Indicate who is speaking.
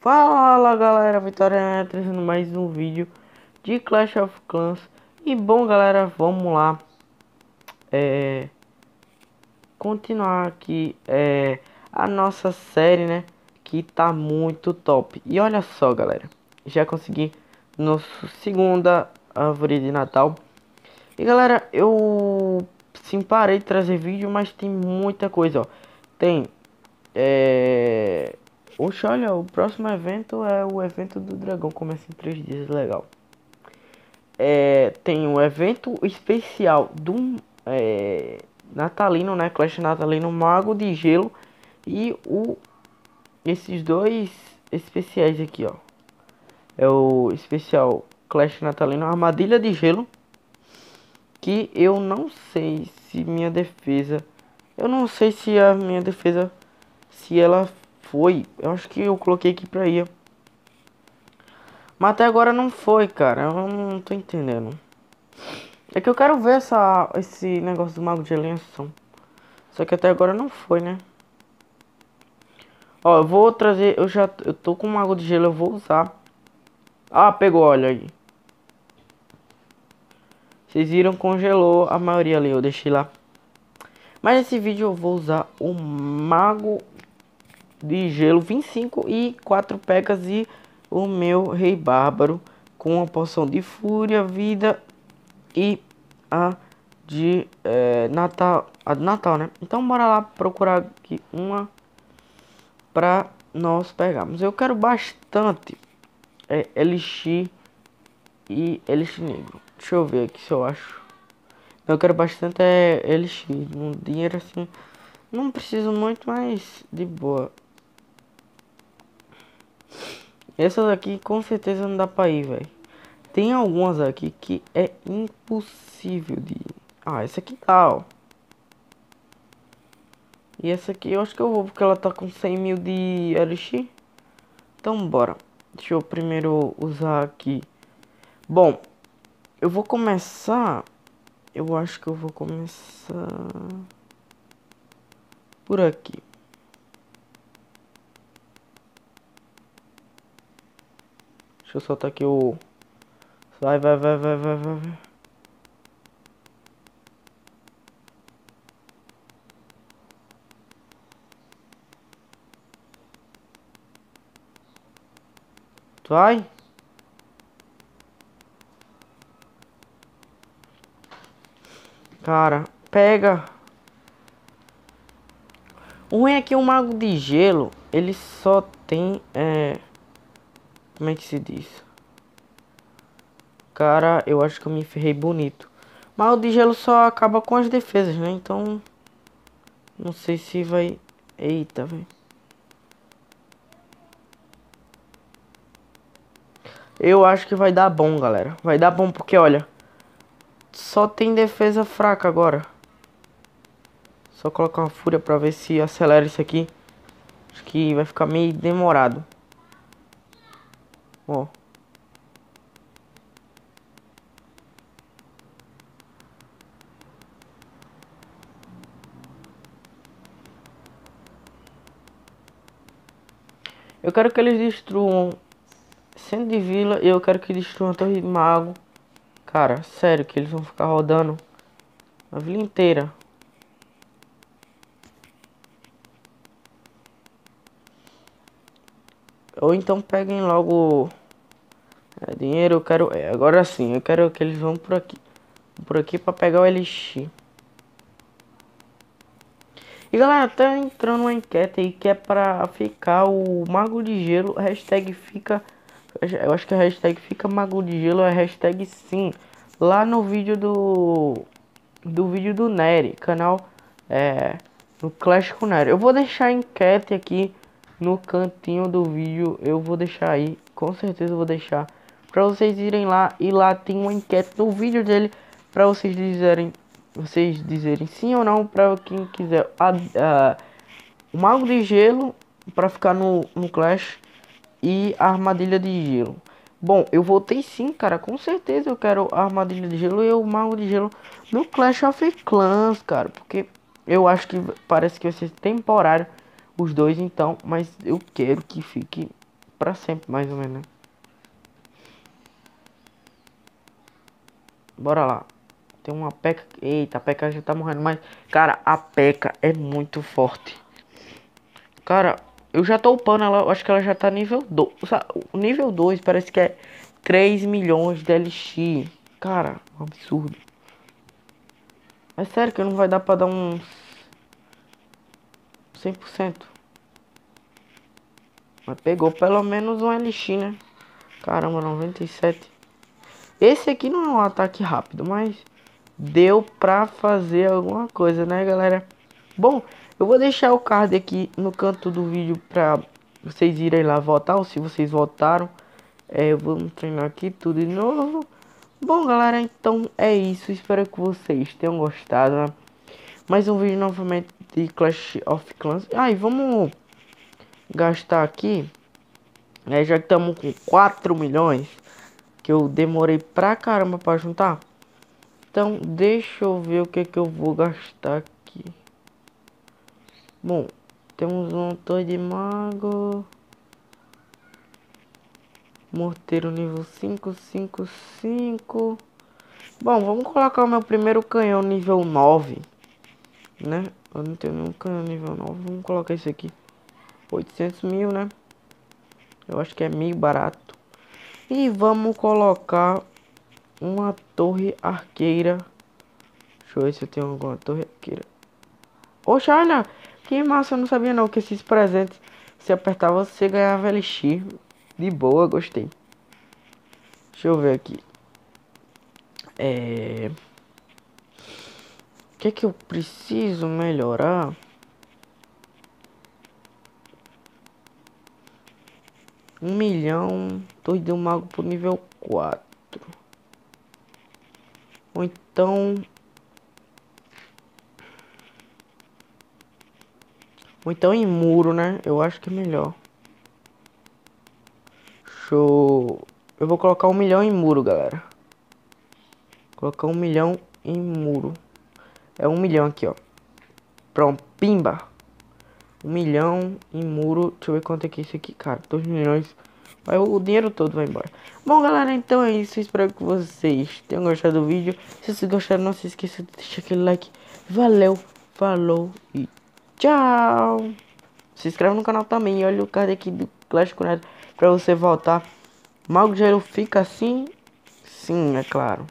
Speaker 1: Fala galera, Vitória Neto trazendo mais um vídeo de Clash of Clans. E bom galera, vamos lá. É, Continuar aqui é, a nossa série né Que tá muito top. E olha só galera, já consegui nossa segunda árvore de Natal. E galera, eu sim parei de trazer vídeo, mas tem muita coisa ó. Tem é, Oxe, olha, o próximo evento é o evento do dragão, começa em três dias, legal. É, tem o evento especial do é, natalino, né, Clash natalino, Mago de Gelo e o esses dois especiais aqui, ó. É o especial Clash natalino Armadilha de Gelo, que eu não sei se minha defesa, eu não sei se a minha defesa se ela foi. Eu acho que eu coloquei aqui pra ir. Mas até agora não foi, cara. Eu não tô entendendo. É que eu quero ver essa, esse negócio do Mago de Elenção. Só que até agora não foi, né? Ó, eu vou trazer... Eu já eu tô com Mago de Gelo, eu vou usar. Ah, pegou, olha aí. Vocês viram, congelou a maioria ali. Eu deixei lá. Mas nesse vídeo eu vou usar o Mago de gelo 25 e 4 pecas e o meu rei bárbaro com a poção de fúria, vida e a de é, Natal, a de Natal, né? Então bora lá procurar aqui uma para nós pegarmos. Eu quero bastante é, Elixir e Elixir negro. Deixa eu ver aqui se eu acho. Eu quero bastante é Elixir, um dinheiro assim. Não preciso muito, mas de boa. Essas aqui com certeza não dá pra ir, velho. Tem algumas aqui que é impossível de ir. Ah, essa aqui tá, ó. E essa aqui eu acho que eu vou porque ela tá com 100 mil de LX. Então bora. Deixa eu primeiro usar aqui. Bom, eu vou começar... Eu acho que eu vou começar... Por aqui. Deixa eu soltar aqui o... Vai, vai, vai, vai, vai, vai, vai. Cara, pega. O ruim é que o mago de gelo, ele só tem, é... Como é que se diz? Cara, eu acho que eu me ferrei bonito. Mas o de gelo só acaba com as defesas, né? Então... Não sei se vai... Eita, velho. Eu acho que vai dar bom, galera. Vai dar bom porque, olha... Só tem defesa fraca agora. Só colocar uma fúria pra ver se acelera isso aqui. Acho que vai ficar meio demorado. Ó. Eu quero que eles destruam centro de vila eu quero que destruam a torre de mago. Cara, sério que eles vão ficar rodando a vila inteira. Ou então peguem logo é, dinheiro, eu quero... É, agora sim, eu quero que eles vão por aqui. Por aqui pra pegar o LX. E galera, tá entrando uma enquete aí que é pra ficar o Mago de Gelo. Hashtag fica... Eu acho que a hashtag fica Mago de Gelo é hashtag sim. Lá no vídeo do... Do vídeo do Nery, canal... É... No Clash com Nery. Eu vou deixar a enquete aqui no cantinho do vídeo eu vou deixar aí, com certeza vou deixar para vocês irem lá e lá tem uma enquete no vídeo dele para vocês dizerem, vocês dizerem sim ou não para quem quiser a, a, o mago de gelo para ficar no, no Clash e a armadilha de gelo. Bom, eu voltei sim, cara. Com certeza eu quero a armadilha de gelo e o mago de gelo no Clash of Clans, cara. Porque eu acho que parece que vai ser temporário os dois, então. Mas eu quero que fique pra sempre, mais ou menos. né? Bora lá. Tem uma P.E.K.K.A. Eita, a P.E.K.K.A já tá morrendo. Mas, cara, a P.E.K.K.A é muito forte. Cara, eu já tô upando ela. Acho que ela já tá nível 2. O nível 2 parece que é 3 milhões de LX. Cara, um absurdo. É sério que não vai dar pra dar uns 100%. Mas pegou pelo menos um LX, né? Caramba, 97. Esse aqui não é um ataque rápido, mas deu pra fazer alguma coisa, né, galera? Bom, eu vou deixar o card aqui no canto do vídeo pra vocês irem lá votar, ou se vocês votaram. É, eu vou treinar aqui tudo de novo. Bom, galera, então é isso. Espero que vocês tenham gostado. né? Mais um vídeo novamente de Clash of Clans. Ah, e vamos gastar aqui. É, já que estamos com 4 milhões. Que eu demorei pra caramba pra juntar. Então, deixa eu ver o que que eu vou gastar aqui. Bom, temos um torre de mago. Morteiro nível 5, 5, 5. Bom, vamos colocar o meu primeiro canhão nível 9. Né? Eu não tenho nenhum canhão nível 9. Vamos colocar isso aqui. 800 mil, né? Eu acho que é meio barato. E vamos colocar uma torre arqueira. Deixa eu ver se eu tenho alguma torre arqueira. Olha! Que massa, eu não sabia não que esses presentes, se apertava, você ganhava LX. De boa, gostei. Deixa eu ver aqui. É... O que é que eu preciso melhorar? Um milhão. Torre do mago pro nível 4. Ou então... Ou então em muro, né? Eu acho que é melhor. Show. Eu vou colocar um milhão em muro, galera. Colocar um milhão em muro. É um milhão aqui, ó. Pronto, pimba. Um milhão em muro. Deixa eu ver quanto é que é isso aqui, cara. Dois milhões. Vai, o dinheiro todo vai embora. Bom, galera, então é isso. Espero que vocês tenham gostado do vídeo. Se vocês gostaram, não se esqueça de deixar aquele like. Valeu, falou e tchau. Se inscreve no canal também. E olha o card aqui do Clash Connect pra você voltar. Mago de Gelo fica assim? Sim, é claro.